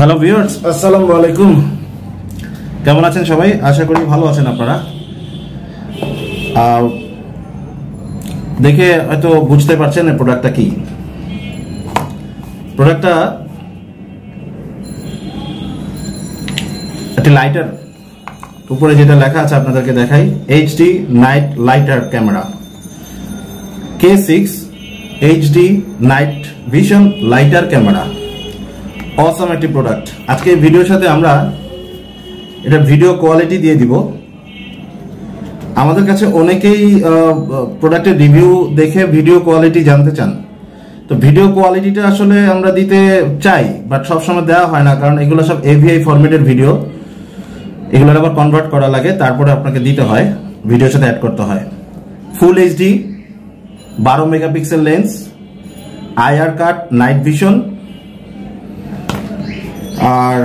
Hello viewers আসসালামু আলাইকুম। কেমন আছেন সবাই? আশা করি ভালো আছেন আপনারা। দেখে হয়তো বুঝতে পারছেন প্রোডাক্টটা কি। প্রোডাক্টটা একটি লাইটার উপরে যেটা লেখা আছে আপনাদেরকে দেখাই HD night lighter camera K six HD night vision lighter camera awesome একটি প্রোডাক্ট আজকে ভিডিওর সাথে আমরা এটা ভিডিও কোয়ালিটি দিয়ে দিব। আমাদের কাছে অনেকেই প্রোডাক্টের রিভিউ দেখে ভিডিও কোয়ালিটি জানতে চান। তো ভিডিও কোয়ালিটিটা আসলে আমরা দিতে চাই বাট সবসময় দেওয়া হয় না, কারণ এগুলো সব এভিআই ফরম্যাটের ভিডিও এগুলোর আবার কনভার্ট করা লাগে, তারপরে আপনাকে দিতে হয় ভিডিওর সাথে অ্যাড করতে হয়। ফুল এইচডি বারো megapixel lens IR cut night vision আর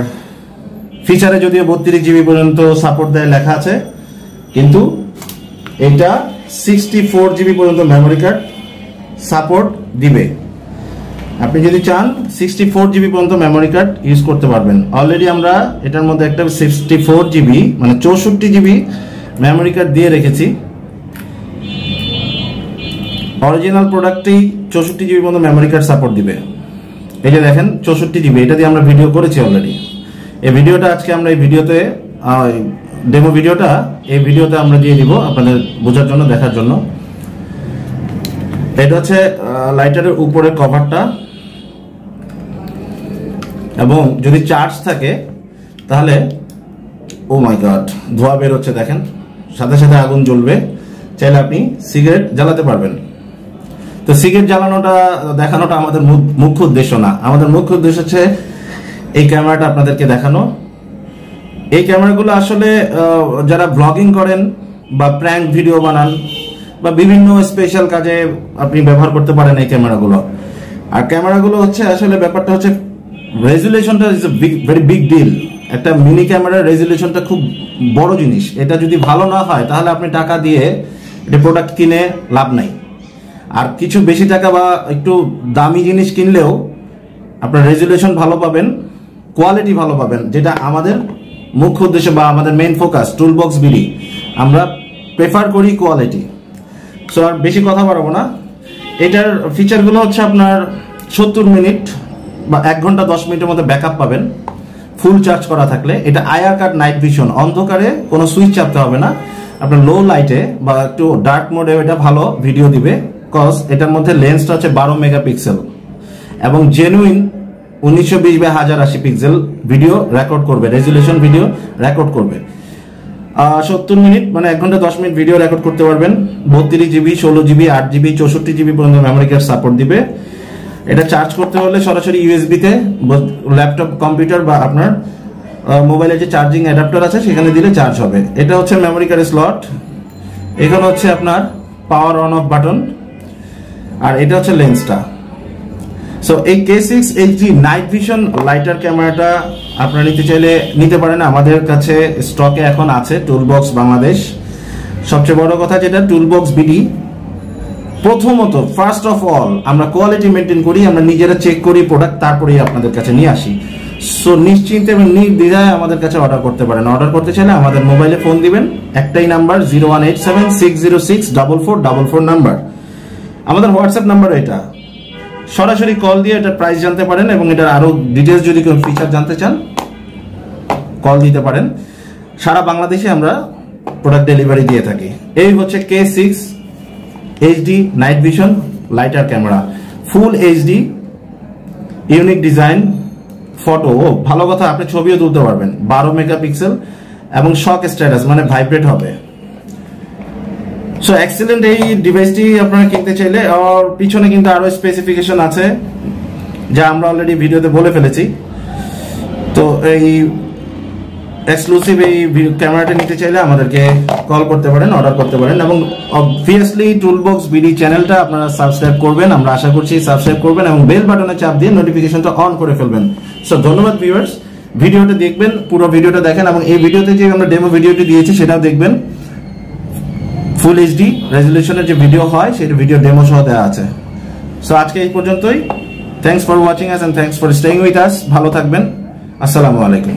ফিচারে যদিও বত্রিশ জিবি পর্যন্ত সাপোর্ট দেয় লেখা আছে, কিন্তু এটা সিক্সটি ফোর জিবি পর্যন্ত মেমোরি কার্ড সাপোর্ট দিবে। আপনি যদি চান সিক্সটি ফোর জিবি পর্যন্ত মেমোরি কার্ড ইউজ করতে পারবেন। অলরেডি আমরা এটার মধ্যে একটা সিক্সটি ফোর জিবি মানে চৌষট্টি জিবি মেমোরি কার্ড দিয়ে রেখেছি। অরিজিনাল প্রোডাক্টই চৌষট্টি জিবি মতো মেমোরি কার্ড সাপোর্ট দিবে। এই যে দেখেন চৌষট্টি জিবি এটা দিয়ে আমরা ভিডিও করেছি অলরেডি এই ভিডিওটা আজকে আমরা এই ভিডিওতে ডেমো ভিডিওটা এই ভিডিওতে আমরা দিয়ে দিব আপনাদের বোঝার জন্য, দেখার জন্য। এটা হচ্ছে লাইটারের উপরের কভারটা এবং যদি চার্জ থাকে, তাহলে ও মাই গড ধোয়া বের হচ্ছে, দেখেন। সাথে সাথে আগুন জ্বলবে। চাইলে আপনি সিগারেট জ্বালাতে পারবেন। তো সিগারেট জ্বালানোটা, দেখানোটা আমাদের মুখ্য উদ্দেশ্য না। আমাদের মুখ্য উদ্দেশ্য হচ্ছে, এই ক্যামেরাটা আপনাদেরকে দেখানো। এই ক্যামেরাগুলো আসলে যারা ব্লগিং করেন বা প্র্যাঙ্ক ভিডিও বানান বা বিভিন্ন স্পেশাল কাজে আপনি ব্যবহার করতে পারেন এই ক্যামেরাগুলো। আর ক্যামেরাগুলো হচ্ছে, আসলে ব্যাপারটা হচ্ছে রেজুলেশনটা ইজ ভেরি বিগ ডিল একটা মিনি ক্যামেরার রেজুলেশনটা খুব বড় জিনিস। এটা যদি ভালো না হয়, তাহলে আপনি টাকা দিয়ে এটা প্রোডাক্ট কিনে লাভ নাই। আর কিছু বেশি টাকা বা একটু দামি জিনিস কিনলেও আপনার রেজুলেশন ভালো পাবেন কোয়ালিটি ভালো পাবেন, যেটা আমাদের মুখ্য উদ্দেশ্য বা আমাদের main focus tool box BD আমরা প্রেফার করি কোয়ালিটি সো আর বেশি কথা বাড়াবো না। এটার ফিচারগুলো হচ্ছে আপনার সত্তর মিনিট বা এক ঘণ্টা দশ মিনিটের মধ্যে ব্যাকআপ পাবেন। ফুল চার্জ করা থাকলে। এটা আয়ার কার্ড নাইট ভিশন অন্ধকারে কোনো সুইচ চাপতে হবে না। আপনার লো লাইটে বা একটু ডার্ক মোডে এটা ভালো ভিডিও দিবে। কজ এটার মধ্যে লেন্সটা হচ্ছে বারো মেগাপিক্সেল। এবং জেনুইন উনিশশো বিশ বাই হাজার আশি পিক্সেল ভিডিও রেকর্ড করবে রেজুলেশন ভিডিও রেকর্ড করবে। সত্তর মিনিট মানে এক ঘণ্টা দশ মিনিট ভিডিও রেকর্ড করতে পারবেন। বত্রিশ জিবি, ষোলো জিবি, আট জিবি, চৌষট্টি জিবি পর্যন্ত মেমোরি কার্ড সাপোর্ট দিবে। এটা চার্জ করতে হলে সরাসরি ইউএসবি তে ল্যাপটপ কম্পিউটার বা আপনার মোবাইলের যে চার্জিং অ্যাডাপ্টার আছে, সেখানে দিলে চার্জ হবে। এটা হচ্ছে মেমোরি কার্ডের স্লট এখানে হচ্ছে আপনার পাওয়ার অন অফ বাটন আর এটা হচ্ছে লেন্সটা সো এই K six HD night vision lighter ক্যামেরাটা আপনারা নিতে চাইলে নিতে পারেন। আমাদের কাছে স্টকে এখন আছে টুলবক্স বাংলাদেশ সবচেয়ে বড় কথা যেটা টুলবক্স বিডি প্রথমত ফার্স্ট অফ অল আমরা কোয়ালিটি মেনটেন করি, আমরা নিজেরা চেক করি প্রোডাক্ট তারপরেই আপনাদের কাছে নিয়ে আসি। সো নিশ্চিন্তে এবং নির্দ্বিধায় আমাদের কাছে অর্ডার করতে পারেন। অর্ডার করতে চাইলে আমাদের মোবাইলে ফোন দিবেন। একটাই number zero one eight seven six zero six double four double four number আমাদের হোয়াটসঅ্যাপ নাম্বার এটা। সরাসরি কল দিয়ে এটা প্রাইস জানতে পারেন এবং এটার আরও ডিটেলস যদি কোনো ফিচার জানতে চান কল দিতে পারেন। সারা বাংলাদেশে আমরা প্রোডাক্ট ডেলিভারি দিয়ে থাকি। এই হচ্ছে K six HD night vision lighter camera full HD unique design photo ও, ভালো কথা, আপনি ছবিও তুলতে পারবেন। বারো মেগাপিক্সেল এবং শক স্ট্যাটাস মানে ভাইব্রেট হবে। সো এক্সিলেন্ট এই ডিভাইসটি আপনারা কিনতে চাইলে আর পিছনে কিন্তু আরও স্পেসিফিকেশন আছে, যা আমরা অলরেডি ভিডিওতে বলে ফেলেছি। তো এই এক্সক্লুসিভ এই ক্যামেরাটা নিতে চাইলে আমাদেরকে কল করতে পারেন অর্ডার করতে পারেন, এবং অবভিয়াসলি টুলবক্স বিডি চ্যানেলটা আপনারা সাবস্ক্রাইব করবেন। আমরা আশা করছি সাবস্ক্রাইব করবেন এবং বেল বাটনে চাপ দিয়ে নোটিফিকেশনটা অন করে ফেলবেন। সো ধন্যবাদ ভিউয়ার্স ভিডিওটা দেখবেন, পুরো ভিডিওটা দেখেন, এবং এই ভিডিওতে যে আমরা ডেমো ভিডিওটি দিয়েছি, সেটাও দেখবেন। ফুল এইচডি রেজলিউশনের যে ভিডিও হয়, সেটা ভিডিও ডেমো সহ দেওয়া আছে। সো আজকে এই পর্যন্তই। Thanks for watching us and thanks for staying with us ভালো থাকবেন। আসসালামু আলাইকুম।